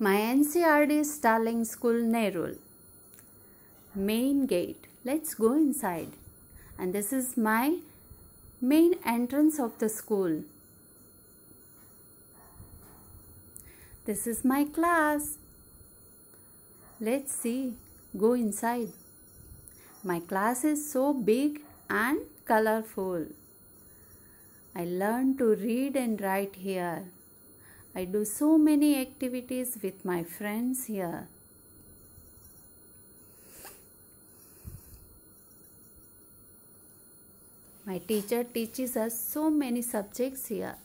My NCRD Sterling School Nerul. Main gate. Let's go inside. And this is my main entrance of the school. This is my class. Let's see. Go inside. My class is so big and colorful. I learn to read and write here. I do so many activities with my friends here. My teacher teaches us so many subjects here.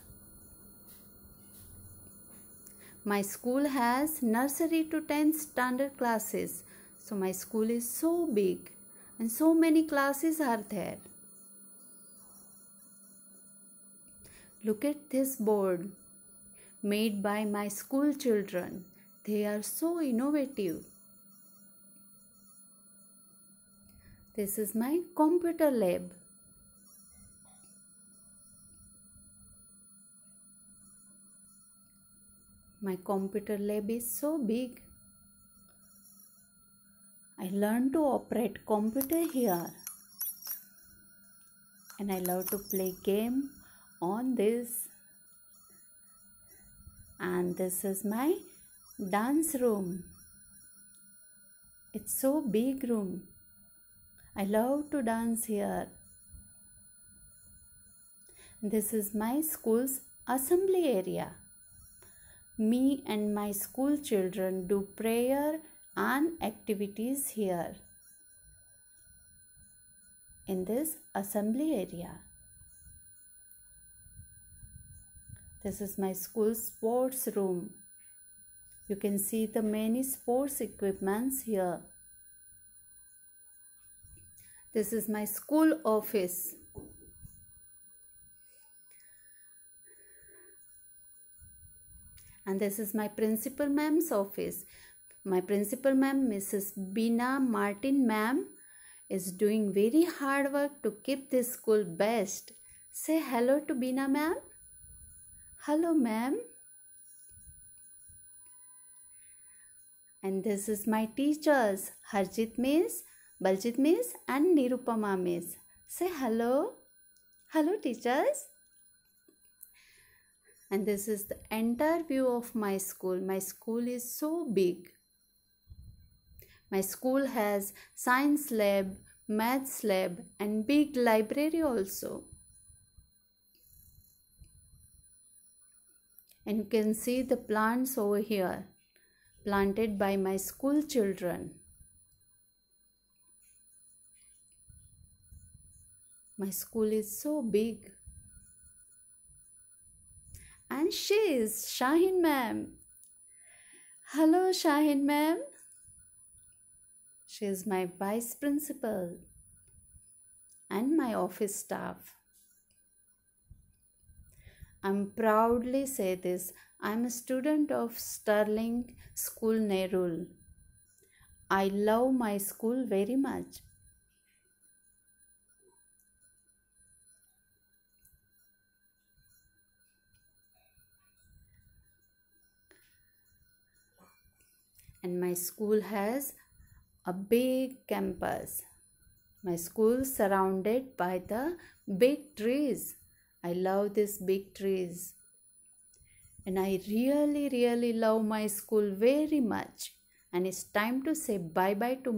My school has nursery to 10 standard classes. So my school is so big and so many classes are there. Look at this board made by my school children. They are so innovative. This is my computer lab. My computer lab is so big. I learned to operate computer here. And I love to play game on this. And this is my dance room. It's so big room. I love to dance here. This is my school's assembly area me and my school children do prayer and activities here in this assembly area. This is my school sports room. You can see the many sports equipments here. This is my school office. and this is my principal ma'am's office. My principal ma'am, Mrs. Bina Martin ma'am, is doing very hard work to keep this school best. Say hello to Bina ma'am. Hello ma'am. And this is my teachers, Harjit miss, Baljit miss and Nirupama miss. Say hello. Hello teachers and this is the entire view of my school my school is so big my school has science lab maths lab and big library also and you can see the plants over here planted by my school children my school is so big and she is Shahin ma'am. Hello, Shahin ma'am. She is my vice principal and my office staff. I'm proudly say this. I'm a student of Sterling School Nerul. I love my school very much. and my school has a big campus. My school surrounded by the big trees. I love these big trees. And I really, really love my school very much. And it's time to say bye bye to